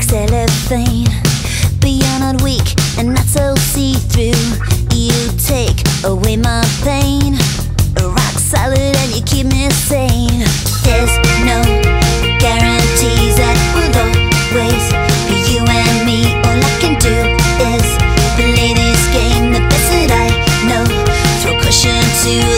everything. But you're not weak and not so see through. You take away my pain. Rock solid and you keep me sane. There's no guarantees that we'll always be you and me. All I can do is play this game the best that I know. Throw caution to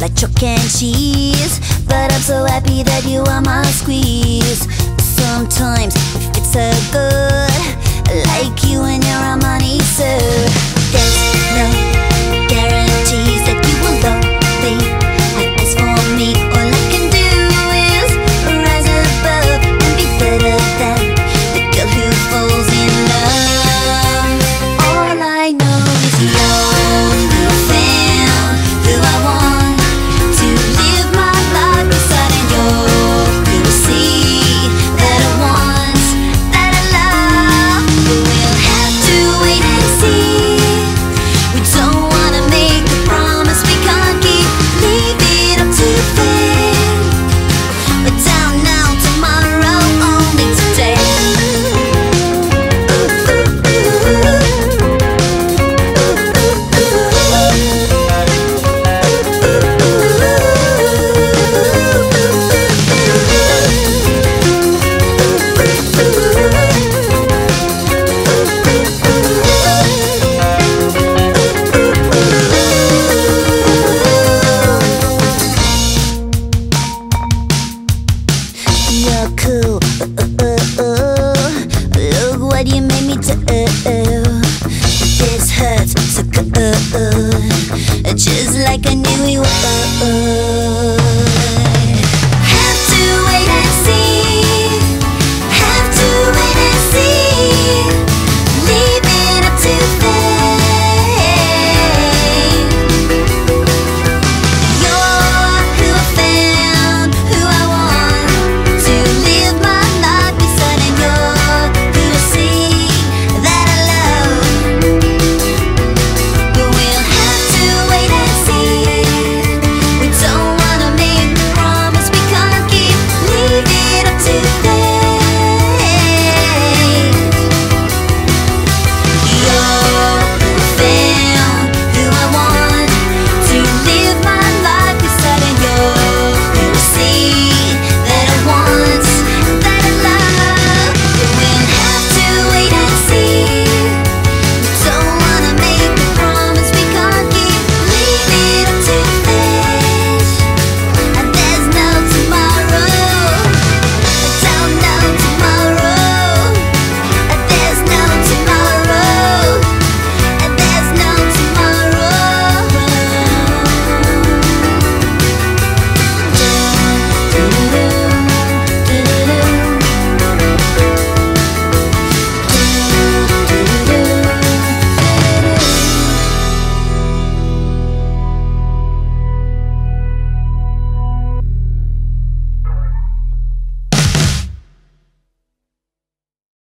like chalk and cheese, but I'm so happy that you are my squeeze. Sometimes it's so good,